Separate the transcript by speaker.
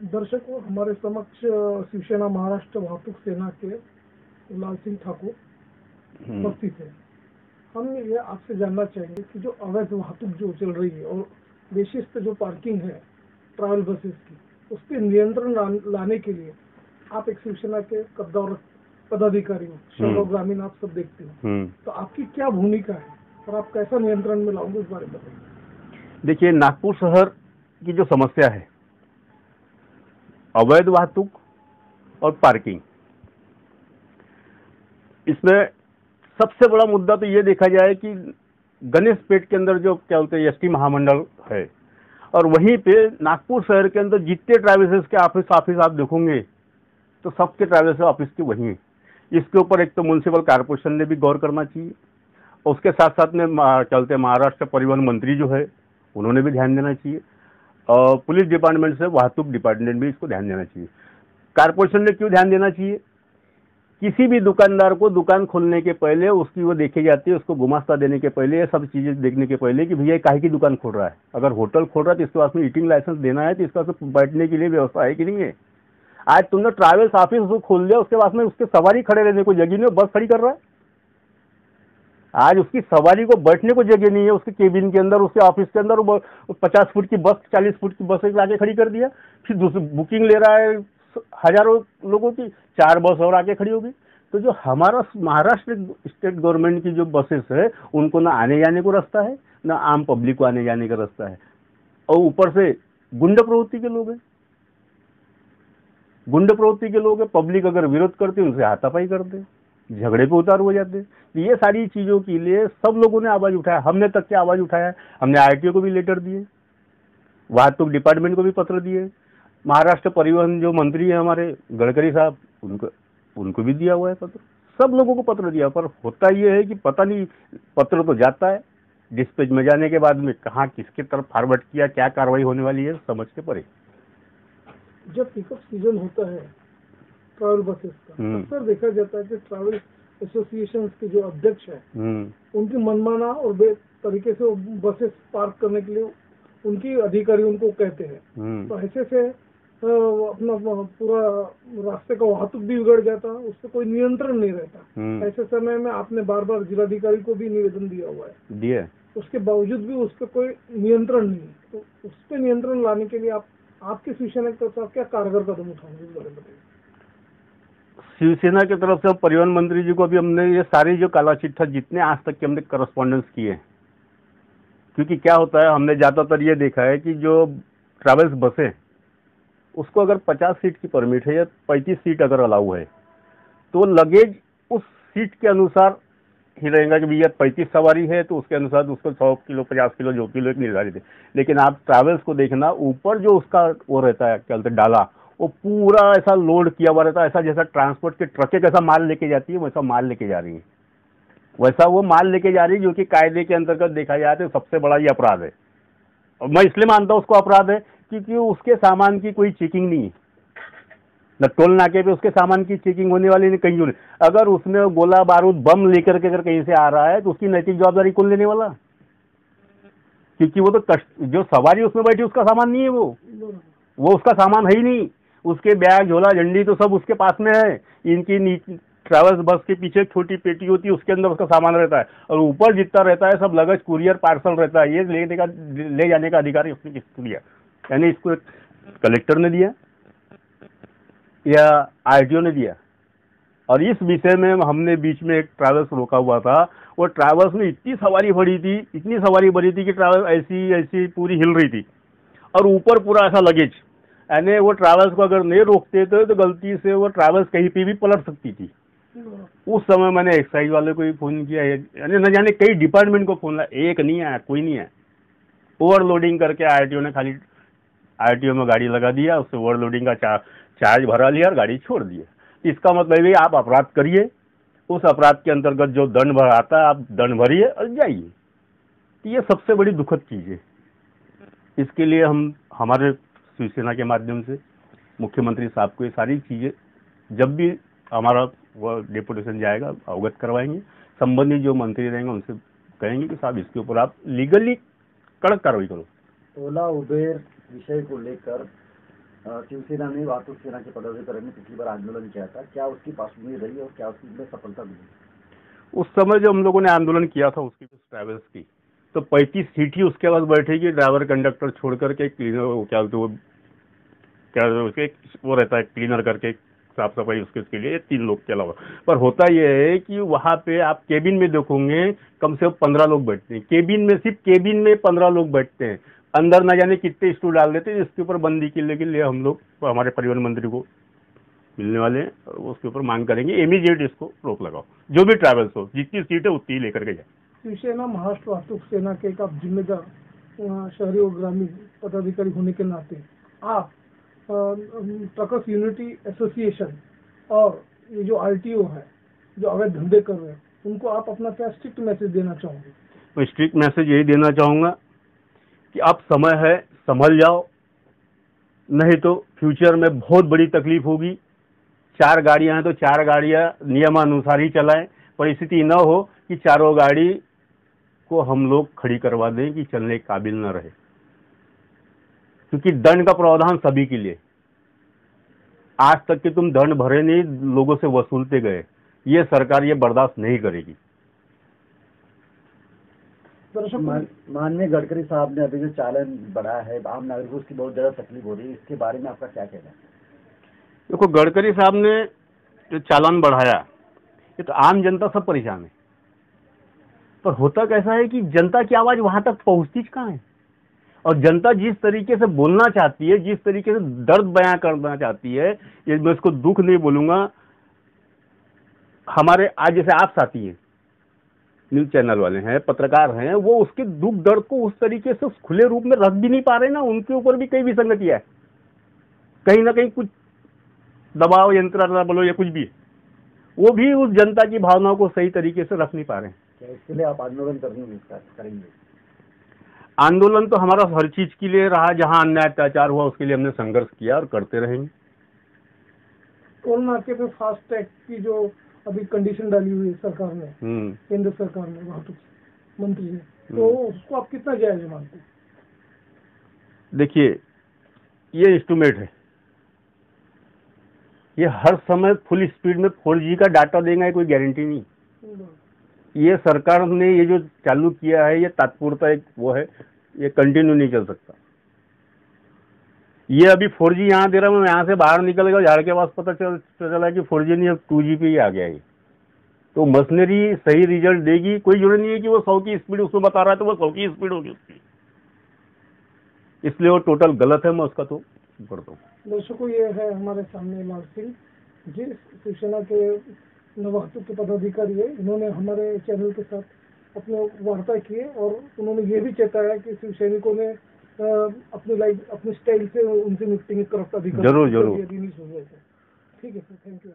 Speaker 1: दर्शकों हमारे समक्ष शिवसेना महाराष्ट्र वाहतुक सेना के लाल सिंह ठाकुर
Speaker 2: हम्म,
Speaker 1: उपस्थित है। हम ये आपसे जानना चाहेंगे कि जो अवैध वाहतुक जो चल रही है और विशिष्ट जो पार्किंग है ट्रैवल बसेस की उस पर नियंत्रण लाने के लिए आप एक शिवसेना के कद्दावर पदाधिकारी हो शहर और ग्रामीण आप सब देखते हो।
Speaker 2: हम्म।
Speaker 1: तो आपकी क्या भूमिका है? और आप कैसा नियंत्रण में लाओगे इस बारे में बताइए।
Speaker 2: देखिए नागपुर शहर की जो समस्या है अवैध वाहतुक और पार्किंग। इसमें सबसे बड़ा मुद्दा तो ये देखा जाए कि गणेश पेट के अंदर जो क्या बोलते हैं, एसटी महामंडल है, और वहीं पे नागपुर शहर के अंदर जितने ट्रैवल्स के ऑफ़िस ऑफ़िस आप देखोगे तो सबके ट्रैवल्स ऑफ़िस के वहीं। इसके ऊपर एक तो म्यूनसिपल कॉरपोरेशन ने भी गौर करना चाहिए, और उसके साथ साथ में चलते महाराष्ट्र परिवहन मंत्री जो है, उन्होंने भी ध्यान देना चाहिए। पुलिस डिपार्टमेंट से वाहतुक डिपार्टमेंट भी इसको ध्यान देना चाहिए। कारपोरेशन ने क्यों ध्यान देना चाहिए? किसी भी दुकानदार को दुकान खोलने के पहले उसकी वो देखी जाती है, उसको गुमास्ता देने के पहले ये सब चीज़ें देखने के पहले कि भैया काहे की दुकान खोल रहा है। अगर होटल खोल रहा है तो इसके पास में ईटिंग लाइसेंस देना है तो इसके पास बैठने के लिए व्यवस्था है कि नहीं है? आज तुमने ट्रैवल्स ऑफ़िस उसको खोल दिया, उसके पास में उसके सवारी खड़े रहने को जगह नहीं बस खड़ी कर रहा है। आज उसकी सवारी को बैठने को जगह नहीं है, उसके केबिन के अंदर, उसके ऑफ़िस के अंदर, वो पचास फुट की बस, चालीस फुट की बस एक लाके खड़ी कर दिया। फिर दूसरी बुकिंग ले रहा है हज़ारों लोगों की, चार बस और आके खड़ी होगी तो जो हमारा महाराष्ट्र स्टेट गवर्नमेंट की जो बसेस है, उनको ना आने जाने को रास्ता है, ना आम पब्लिक को आने जाने का रास्ता है। और ऊपर से गुंड प्रवृत्ति के लोग हैं। गुंड प्रवृत्ति के लोग हैं पब्लिक अगर विरोध करती उनसे हाथापाई करते हैं झगड़े पे उतार हो जाते तो ये सारी चीज़ों के लिए सब लोगों ने आवाज़ उठाया। हमने तक क्या आवाज़ उठाया? हमने आरटीओ को भी लेटर दिए, वाहतुक डिपार्टमेंट को भी पत्र दिए, महाराष्ट्र परिवहन जो मंत्री है हमारे, गडकरी साहब, उनको उनको भी दिया हुआ है पत्र। सब लोगों को पत्र दिया। पर होता ये है कि पता नहीं, पत्र तो जाता है। डिस्पेच में जाने के बाद में कहाँ, किसके तरफ़ फॉरवर्ड किया, क्या कार्रवाई होने वाली है, समझ के परे।
Speaker 1: जब पिकअप सीज़न होता है ट्रैवल बसेस का।
Speaker 2: हम्म।
Speaker 1: अक्सर देखा जाता है कि ट्रैवल एसोसिएशन के जो अध्यक्ष है
Speaker 2: हम्म।
Speaker 1: उनकी मनमाना और तरीके से बसेस पार्क करने के लिए उनकी अधिकारी उनको कहते हैं।
Speaker 2: हम्म।
Speaker 1: तो ऐसे से अपना पूरा रास्ते का वाहतुक भी बिगड़ जाता है उस पर कोई नियंत्रण नहीं रहता। ऐसे समय में आपने बार बार जिलाधिकारी को भी निवेदन दिया हुआ है।
Speaker 2: दिए
Speaker 1: उसके बावजूद भी उस पर कोई नियंत्रण नहीं है। तो उस पर नियंत्रण लाने के लिए आप आपके शिवसेना की से आप क्या कारगर कदम उठाएँगे इस बारे में बताइए।
Speaker 2: शिवसेना की तरफ़ से परिवहन मंत्री जी को अभी हमने ये सारी जो काला चिट्ठा जितने आज तक के हमने करस्पॉन्डेंस किए क्योंकि क्या होता है, हमने ज़्यादातर ये देखा है कि जो ट्रैवल्स बसें, उसको अगर 50 सीट की परमिट है या 35 सीट अगर अलाउ है तो लगेज उस सीट के अनुसार ही रहेगा कि भैया पैंतीस सवारी है तो उसके अनुसार उसको सौ किलो, पचास किलो, जो किलो एक निर्धारित है। लेकिन आप ट्रैवल्स को देखना, ऊपर जो उसका वो रहता है, क्या बोलते डाला वो पूरा ऐसा लोड किया हुआ रहता है, ऐसा जैसा ट्रांसपोर्ट के ट्रकें कैसा माल लेके जाती है, वैसा माल लेके जा रही है। वैसा वो माल लेके जा रही है जो कि कायदे के अंतर्गत देखा जाए तो सबसे बड़ा ये अपराध है। और मैं इसलिए मानता हूँ उसको अपराध है क्योंकि उसके सामान की कोई चेकिंग नहीं है। न टोल नाके पे उसके सामान की चेकिंग होने वाली नहीं, कहीं नहीं अगर उसमें गोला बारूद बम लेकर के अगर कहीं से आ रहा है तो उसकी नैतिक जवाबदारी कौन लेने वाला? क्योंकि वो तो कष्ट, जो सवारी उसमें बैठी, उसका सामान नहीं है वो। वो उसका सामान है ही नहीं। उसके बैग, झोला, झंडी तो सब उसके पास में है। इनकी नी- ट्रैवल्स बस के पीछे छोटी पेटी होती है, उसके अंदर उसका सामान रहता है। और ऊपर जितना रहता है, सब लगज कुरियर पार्सल रहता है। ये लेने का, ले जाने का अधिकार उसने किसको दिया? यानी इसको कलेक्टर ने दिया या आरटीओ ने दिया? और इस विषय में हमने बीच में एक ट्रैवल्स रोका हुआ था। वो ट्रैवल्स में इतनी सवारी भरी थी, इतनी सवारी भरी थी कि ट्रैवल ऐसी ऐसी पूरी हिल रही थी। और ऊपर पूरा ऐसा लगेज। यानी वो ट्रैवल्स को अगर नहीं रोकते थे तो गलती से वो ट्रैवल्स कहीं पे भी पलट सकती थी। उस समय मैंने एक्साइज वाले को भी फ़ोन किया यानी न जाने कई डिपार्टमेंट को फ़ोन लाया एक नहीं आया कोई नहीं आया। ओवरलोडिंग करके आरटीओ ने खाली आरटीओ में गाड़ी लगा दिया उससे ओवरलोडिंग का चा, चार्ज भरा लिया और गाड़ी छोड़ दिया। इसका मतलब ये आप अपराध करिए उस अपराध के अंतर्गत जो दंड भर आता है आप दंड भरिए और जाइए। ये सबसे बड़ी दुखद चीज़ है। इसके लिए हम हमारे शिवसेना के माध्यम से मुख्यमंत्री साहब को ये सारी चीज़ें जब भी हमारा वो डेपुटेशन जाएगा अवगत करवाएँगे। संबंधित जो मंत्री रहेंगे उनसे कहेंगे कि साहब इसके ऊपर आप लीगली कड़क कार्रवाई करो।
Speaker 3: ओला उबेर विषय को लेकर शिवसेना ने वाहतूक सेना के पदाधिकारियों ने पिछली बार आंदोलन किया था। क्या उसकी पार्श्वभूमि रही और क्या उसकी सफलता मिली?
Speaker 2: उस समय जो हम लोगों ने आंदोलन किया था उसकी ट्रैवल्स की तो पैंतीस सीट ही उसके बाद बैठेगी ड्राइवर कंडक्टर छोड़ करके क्लीनर क्या वो क्या उसके वो रहता है क्लीनर करके साफ़ सफ़ाई उसके उसके लिए तीन लोग के अलावा। पर होता यह है कि वहाँ पे आप केबिन में देखोगे, कम से कम पंद्रह लोग बैठते हैं। केबिन में सिर्फ़ केबिन में पंद्रह लोग बैठते हैं। अंदर न जाने कितने स्टूल डाल देते हैं, इसके ऊपर बंदी के लिए के लिए हम लोग हमारे परिवहन मंत्री को मिलने वाले हैं उसके ऊपर मांग करेंगे। इमीडिएट इसको रोक लगाओ। जो भी ट्रैवल्स हो, जितनी सीट है उतनी लेकर के जाए
Speaker 1: शिवसेना, महाराष्ट्र वाहतूक सेना के एक आप जिम्मेदार शहरी और ग्रामीण पदाधिकारी होने के नाते आप ट्रकर्स यूनिटी एसोसिएशन और ये जो आरटीओ है, जो अवैध धंधे कर रहे हैं, उनको आप अपना क्या स्ट्रिक्ट मैसेज देना चाहोगे?
Speaker 2: मैं स्ट्रिक्ट मैसेज यही देना चाहूँगा कि आप समय है, संभल जाओ, नहीं तो फ्यूचर में बहुत बड़ी तकलीफ़ होगी। चार गाड़ियाँ हैं तो चार गाड़ियाँ नियमानुसार ही चलाएँ, परिस्थिति न हो कि चारों गाड़ी को हम लोग खड़ी करवा दें कि चलने के काबिल न रहे। क्योंकि दंड का प्रावधान सभी के लिए। आज तक के तुम दंड भरे नहीं लोगों से वसूलते गए। ये सरकार ये बर्दाश्त नहीं करेगी।
Speaker 3: माननीय गडकरी साहब ने अभी जो चालन बढ़ा है आम नागरिकों को उसकी बहुत ज़्यादा तकलीफ़ हो रही है इसके बारे में आपका क्या कहना है?
Speaker 2: देखो गडकरी साहब ने जो चालान बढ़ाया ये तो आम जनता सब परेशान है। पर होता कैसा है कि जनता की आवाज़ वहाँ तक पहुँचती कहाँ है? और जनता जिस तरीके से बोलना चाहती है, जिस तरीके से दर्द बयां करना चाहती है, ये मैं इसको दुख नहीं बोलूँगा। हमारे आज जैसे आप साथी हैं, न्यूज़ चैनल वाले हैं, पत्रकार हैं, वो उसके दुख दर्द को उस तरीके से खुले रूप में रख भी नहीं पा रहे ना, उनके ऊपर भी कई विसंगतियाँ है। कहीं ना कहीं कुछ दबाव यंत्र बोलो या कुछ भी, वो भी उस जनता की भावनाओं को सही तरीके से रख नहीं पा रहे हैं।
Speaker 3: क्या इसके लिए आप आंदोलन करेंगे करेंगे।
Speaker 2: आंदोलन तो हमारा हर चीज़ के लिए रहा जहाँ अन्याय अत्याचार हुआ उसके लिए हमने संघर्ष किया और करते रहेंगे।
Speaker 1: टोल नाके पे फास्ट टैग की जो अभी कंडीशन डाली हुई है सरकार ने
Speaker 2: हम्म।
Speaker 1: केंद्र सरकार ने वाहतूक मंत्री ने तो उसको आप कितना जायज़ मानते हैं?
Speaker 2: देखिए ये इंस्ट्रूमेंट है। ये हर समय फुल स्पीड में फोर जी का डाटा देगा ये कोई गारंटी नहीं। ये सरकार ने ये जो चालू किया है, ये तात्पुरता एक वो है, ये कंटिन्यू नहीं चल सकता। ये अभी फोर जी यहाँ दे रहा हूँ, यहाँ से बाहर निकल गया झाड़ के पास पता चल चला कि फोर जी नहीं अब टू जी पे ही आ गया है तो मशीनरी सही रिज़ल्ट देगी, कोई ज़रूरत नहीं है कि वो सौ की स्पीड उसमें बता रहा है तो वो सौ की स्पीड होगी उसकी। इसलिए वो टोटल गलत है, मैं उसका तो करता हूँ
Speaker 1: दर्शकों ये है हमारे सामने लाल सिंह जी, शिवसेना के नवाहतुक के पदाधिकारी है। इन्होंने हमारे चैनल के साथ अपने वार्ता किए और उन्होंने ये भी चेताया कि शिव सैनिकों ने अपनी लाइफ अपनी स्टाइल से उनसे निपटेंगे करप्ट अधिकारी
Speaker 2: ज़रूर, ज़रूर।
Speaker 1: ठीक है सर थैंक यू